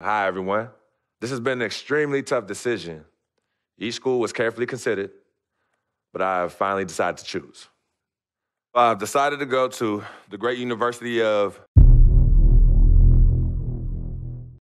Hi, everyone. This has been an extremely tough decision. Each school was carefully considered, but I have finally decided to choose. I've decided to go to the great University of